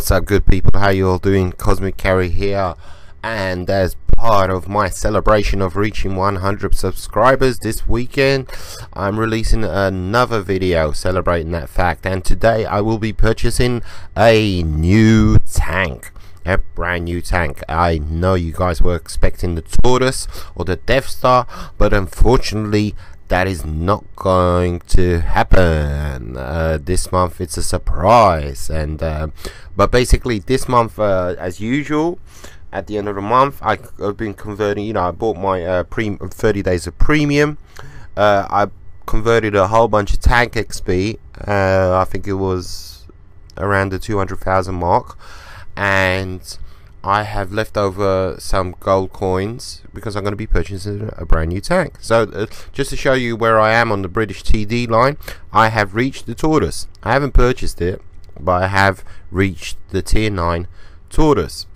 What's up good people, how you all doing? Cosmic Carrie here and as part of my celebration of reaching 100 subscribers this weekend I'm releasing another video celebrating that fact and today I will be purchasing a new tank a brand new tank I know you guys were expecting the Tortoise or the Death Star but unfortunately that is not going to happen. Uh, this month it's a surprise and uh, but basically this month uh, as usual at the end of the month I, have been converting you know I bought my uh, pre 30 days of premium. Uh, I converted a whole bunch of tank XP uh, I think it was around the 200,000 mark and I have left over some gold coins because I'm going to be purchasing a brand new tank. So uh, just to show you where I am on the British TD line, I have reached the tortoise. I haven't purchased it, but I have reached the tier 9 tortoise.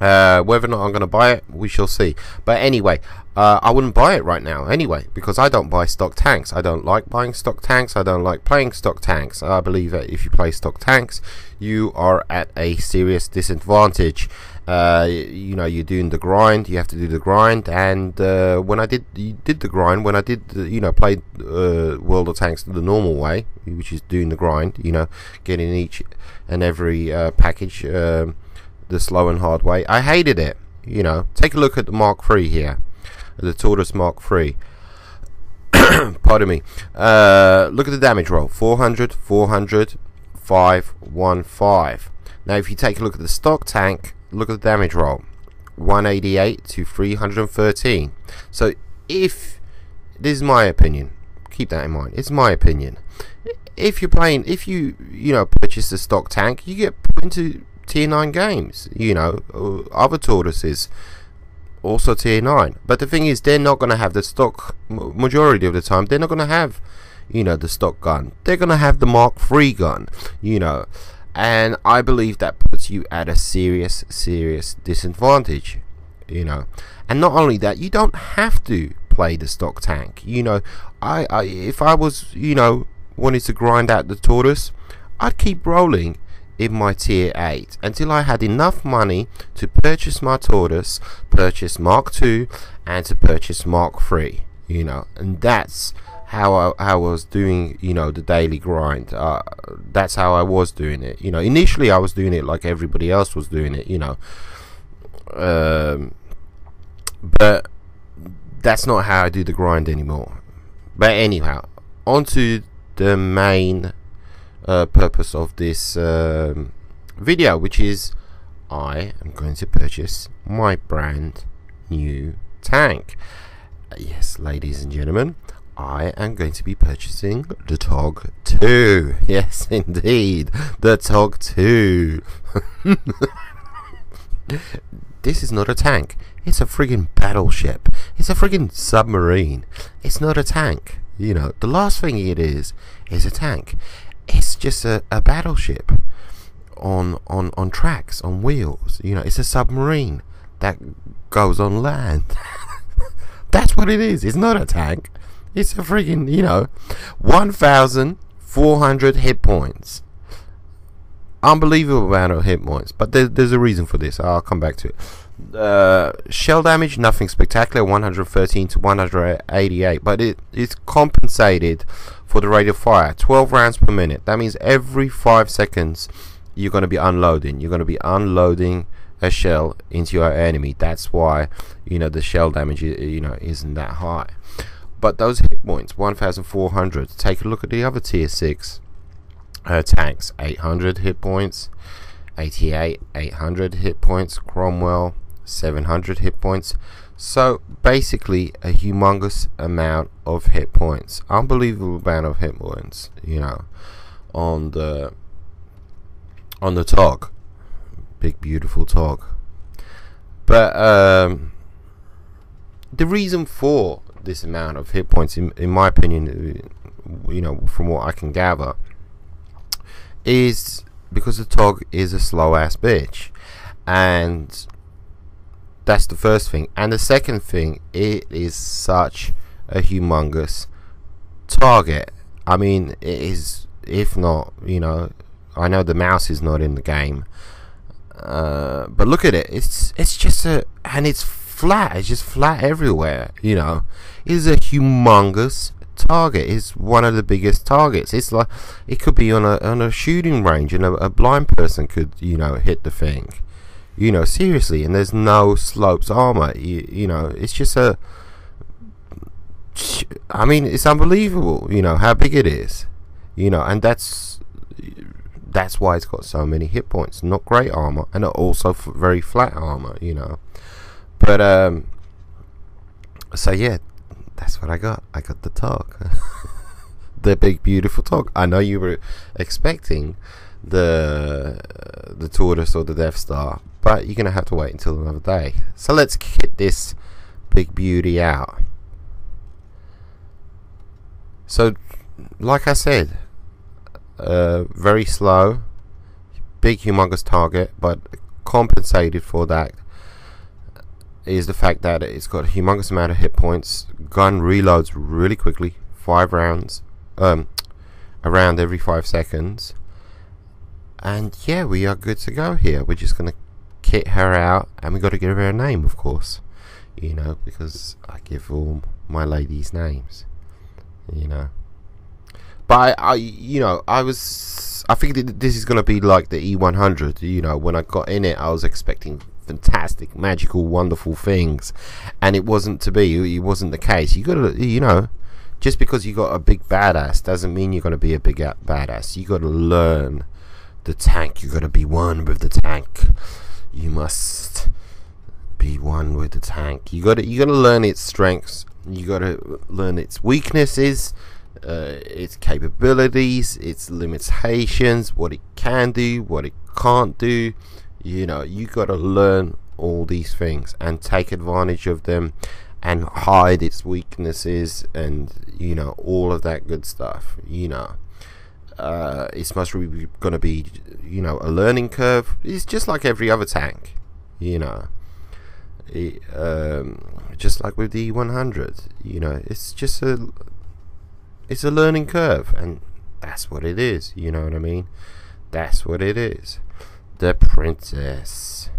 Uh, whether or not I'm going to buy it, we shall see. But anyway, uh, I wouldn't buy it right now anyway because I don't buy stock tanks. I don't like buying stock tanks. I don't like playing stock tanks. I believe that if you play stock tanks, you are at a serious disadvantage. Uh, you know, you're doing the grind. You have to do the grind. And uh, when I did did the grind, when I did the, you know played uh, World of Tanks the normal way, which is doing the grind. You know, getting each and every uh, package um, the slow and hard way. I hated it. You know, take a look at the Mark III here, the Tortoise Mark III. Pardon me. Uh, look at the damage roll 400, 400, 515. Now, if you take a look at the stock tank, look at the damage roll 188 to 313. So, if this is my opinion, keep that in mind. It's my opinion. If you're playing, if you you know purchase a stock tank, you get put into tier 9 games. You know, other tortoises also tier 9. But the thing is, they're not going to have the stock, majority of the time, they're not going to have, you know, the stock gun. They're going to have the Mark III gun, you know. And I believe that puts you at a serious, serious disadvantage, you know. And not only that, you don't have to play the stock tank. You know, I, I if I was, you know, wanted to grind out the tortoise, I'd keep rolling in my tier 8 until I had enough money to purchase my tortoise, purchase Mark II, and to purchase Mark III. You know, and that's how I, I was doing, you know, the daily grind. Uh, that's how I was doing it. You know, initially I was doing it like everybody else was doing it. You know, um, but that's not how I do the grind anymore. But anyhow, onto the main uh, purpose of this um, video which is I am going to purchase my brand new tank. Yes ladies and gentlemen I am going to be purchasing the TOG 2 yes indeed the TOG 2 this is not a tank. It's a friggin' battleship. It's a friggin' submarine. It's not a tank. You know the last thing it is is a tank it's just a, a battleship on on on tracks on wheels you know it's a submarine that goes on land. That's what it is. It's not a tank. It's a freaking you know 1400 hit points unbelievable amount of hit points but there, there's a reason for this. I'll come back to it. Uh, shell damage nothing spectacular 113 to 188 but it is compensated for the rate of fire 12 rounds per minute. That means every 5 seconds you're going to be unloading. You're going to be unloading a shell into your enemy. That's why you know the shell damage you know isn't that high. But those hit points 1400 take a look at the other tier 6 uh, tanks 800 hit points. 88 800 hit points. Cromwell 700 hit points. So basically a humongous amount of hit points. Unbelievable amount of hit points you know on the on the TOG, big beautiful TOG. but um, the reason for this amount of hit points in, in my opinion you know from what I can gather is because the tog is a slow ass bitch and that's the first thing. And the second thing, it is such a humongous target. I mean, it is, if not, you know, I know the Maus is not in the game, uh, but look at it. It's it's just a and it's flat. It's just flat everywhere. You know, it's a humongous target. is one of the biggest targets. It's like it could be on a on a shooting range, and a, a blind person could you know hit the thing. You know, seriously, and there's no slopes armor. You, you know, it's just a. I mean, it's unbelievable. You know how big it is. You know, and that's that's why it's got so many hit points. Not great armor, and also very flat armor. You know, but um. So yeah, that's what I got. I got the TOG. the big beautiful TOG. I know you were expecting the the tortoise or the Death Star, but you're gonna have to wait until another day. So let's get this big beauty out. So, like I said, uh, very slow, big humongous target, but compensated for that is the fact that it's got a humongous amount of hit points. Gun reloads really quickly, five rounds, um, around every five seconds. And yeah, we are good to go here. We're just gonna kit her out, and we got to give her a name, of course. You know, because I give all my ladies names. You know, but I, I you know, I was, I think this is gonna be like the E100. You know, when I got in it, I was expecting fantastic, magical, wonderful things, and it wasn't to be. It wasn't the case. You got to, you know, just because you got a big badass doesn't mean you're going to be a big badass. You got to learn the tank. You got to be one with the tank. You must be one with the tank. You got to, you got to learn its strengths. You got to learn its weaknesses. Uh, its capabilities, its limitations, what it can do, what it can't do, you know you got to learn all these things and take advantage of them and hide its weaknesses and you know all of that good stuff you know. Uh, it's most really going to be you know a learning curve. It's just like every other tank you know. It, um, just like with the 100 you know it's just a it's a learning curve and that's what it is you know what i mean? That's what it is the princess.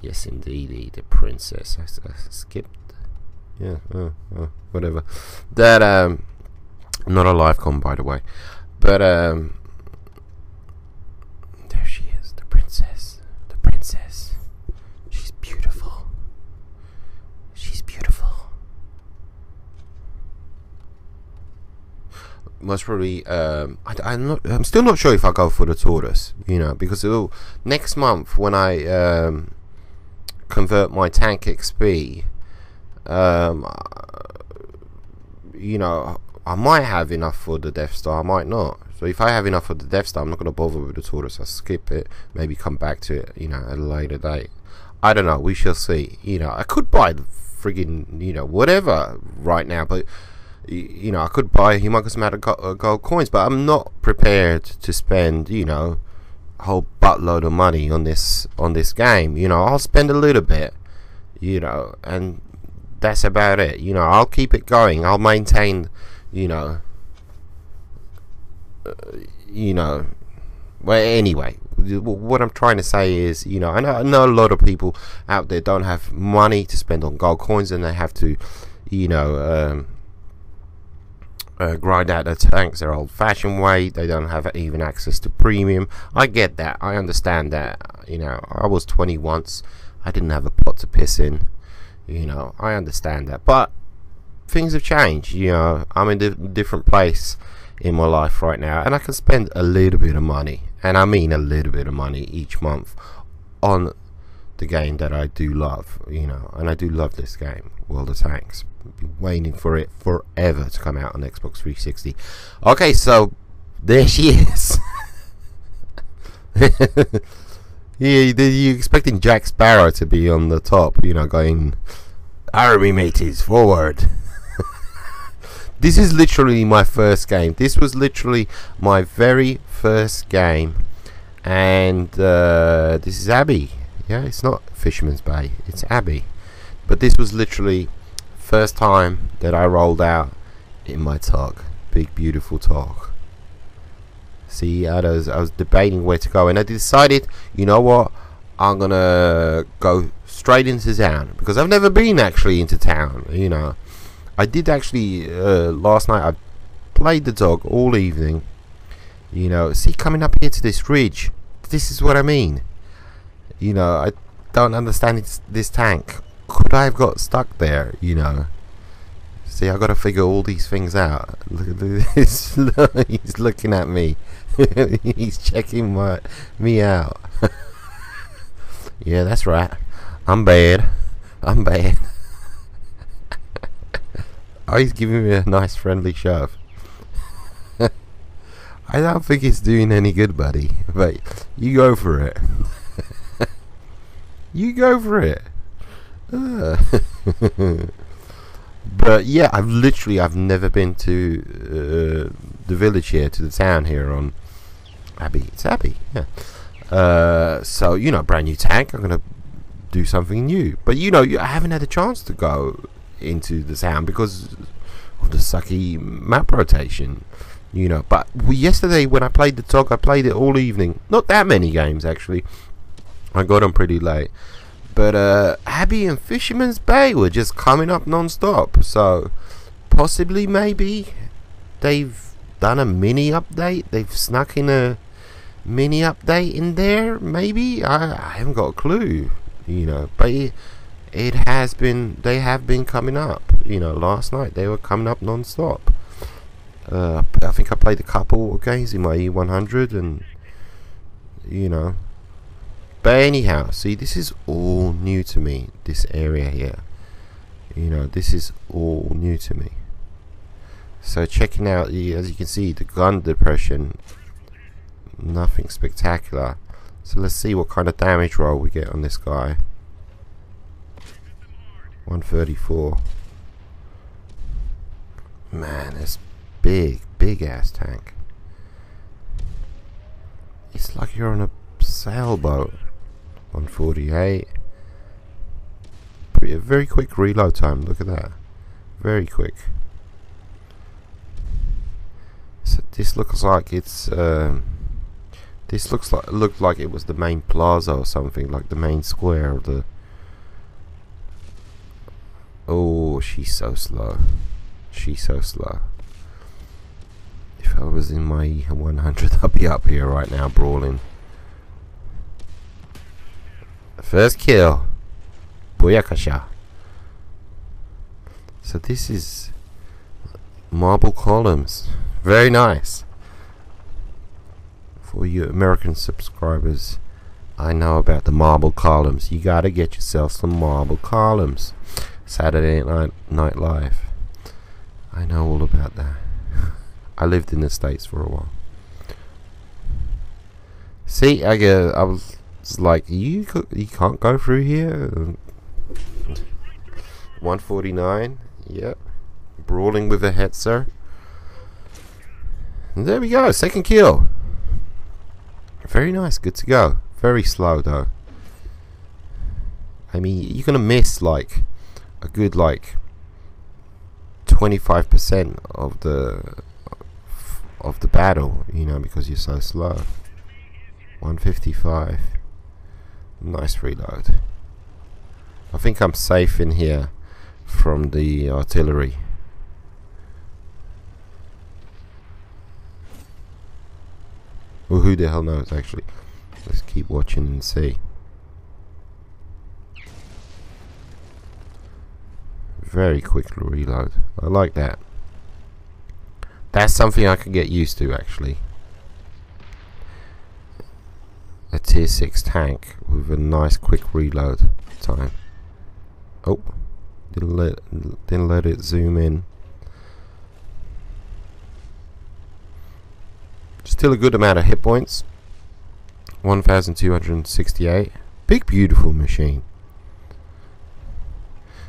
Yes, indeed, the princess. I, I skipped. Yeah, oh, oh, whatever. That um, not a live con, by the way, but um, there she is, the princess. The princess. She's beautiful. She's beautiful. Most probably um, I, am not I'm still not sure if I go for the tortoise you know because it'll, next month when I um, convert my tank XP um, you know I might have enough for the Death Star I might not. So if I have enough for the Death Star I'm not going to bother with the tortoise I'll skip it maybe come back to it you know at a later date. I don't know we shall see you know I could buy the friggin you know whatever right now but you know, I could buy a humongous amount of uh, gold coins, but I'm not prepared to spend, you know, a whole buttload of money on this on this game. You know, I'll spend a little bit, you know, and that's about it. You know, I'll keep it going. I'll maintain, you know, uh, you know. Well, anyway, what I'm trying to say is, you know, I know, I know a lot of people out there don't have money to spend on gold coins, and they have to, you know. Um, uh, grind out the tanks their old fashioned way. They don't have even access to premium. I get that. I understand that. You know, I was 20 once. I didn't have a pot to piss in. You know, I understand that. But things have changed. You know, I'm in a different place in my life right now, and I can spend a little bit of money, and I mean a little bit of money each month on the game that I do love. You know, and I do love this game, World of Tanks been waiting for it forever to come out on Xbox 360. Okay, so there she is. yeah, you expecting Jack Sparrow to be on the top, you know, going, Army mateys, forward. this is literally my first game. This was literally my very first game. And uh, this is Abbey. Yeah, it's not Fisherman's Bay, it's Abbey. But this was literally First time that I rolled out in my TOG. Big beautiful TOG. See, I was, I was debating where to go, and I decided, you know what? I'm gonna go straight into town because I've never been actually into town. You know, I did actually uh, last night. I played the TOG all evening. You know, see, coming up here to this ridge, this is what I mean. You know, I don't understand this, this tank. Could I have got stuck there? You know. See, I've got to figure all these things out. Look at this. He's looking at me. He's checking my me out. yeah, that's right. I'm bad. I'm bad. oh, he's giving me a nice friendly shove. I don't think it's doing any good, buddy. But you go for it. you go for it. Uh. but yeah, I've literally I've never been to uh, the village here, to the town here on Abbey. It's Abbey, yeah. Uh, so you know, brand new tank. I'm gonna do something new. But you know, I haven't had a chance to go into the town because of the sucky map rotation. You know, but yesterday when I played the TOG, I played it all evening. Not that many games actually. I got them pretty late. But uh, Abbey and Fisherman's Bay were just coming up non-stop. So possibly, maybe they've done a mini update. They've snuck in a mini update in there. Maybe I, I haven't got a clue. You know, but it, it has been. They have been coming up. You know, last night they were coming up non-stop. Uh, I think I played a couple of games in my E100 and you know but anyhow, see, this is all new to me, this area here. You know, this is all new to me. So checking out, the, as you can see, the gun depression, nothing spectacular. So let's see what kind of damage roll we get on this guy. 134. Man, this big, big ass tank. It's like you're on a sailboat. 148 a very quick reload time look at that. Very quick. So this looks like it's um, this looks like looked like it was the main plaza or something like the main square of the oh she's so slow. She's so slow. If I was in my 100 I'd be up here right now brawling First kill. Booyakasha. So this is marble columns. Very nice. For you American subscribers, I know about the marble columns. You gotta get yourself some marble columns. Saturday Night, Night Live. I know all about that. I lived in the States for a while. See, I get, I was it's like you you can't go through here. 149. Yep. Brawling with a Hetzer. And there we go. Second kill. Very nice. Good to go. Very slow though. I mean, you're gonna miss like a good like 25% of the of the battle, you know, because you're so slow. 155. Nice reload. I think I'm safe in here from the artillery. Well, who the hell knows, actually. Let's keep watching and see. Very quick reload. I like that. That's something I can get used to, actually a tier 6 tank with a nice quick reload time. Oh, didn't let, didn't let it zoom in. Still a good amount of hit points. 1268. Big beautiful machine.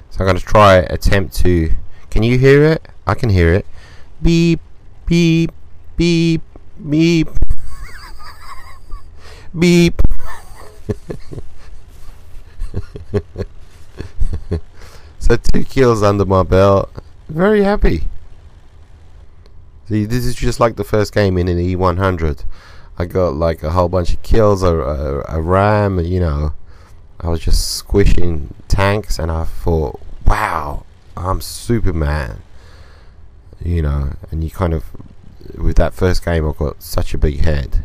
So I'm going to try attempt to can you hear it? I can hear it. Beep beep beep beep Beep. so two kills under my belt. Very happy. See, this is just like the first game in an E100. I got like a whole bunch of kills, a, a, a ram, you know. I was just squishing tanks, and I thought, wow, I'm Superman. You know, and you kind of, with that first game, I got such a big head.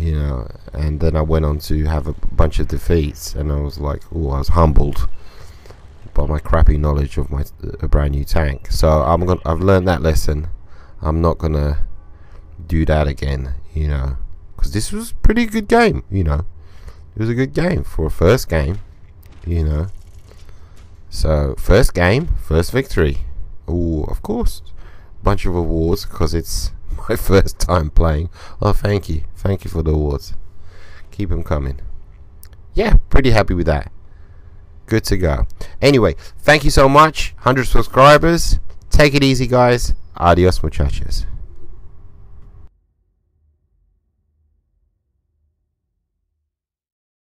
You know, and then I went on to have a bunch of defeats, and I was like, oh, I was humbled by my crappy knowledge of my a brand new tank. So I'm gonna, I've learned that lesson. I'm not gonna do that again. You know, because this was a pretty good game. You know, it was a good game for a first game. You know. So first game, first victory. Oh, of course, bunch of awards because it's my first time playing. Oh, thank you, thank you for the awards. Keep them coming. Yeah, pretty happy with that. Good to go. Anyway, thank you so much. 100 subscribers. Take it easy, guys. Adios, muchachos.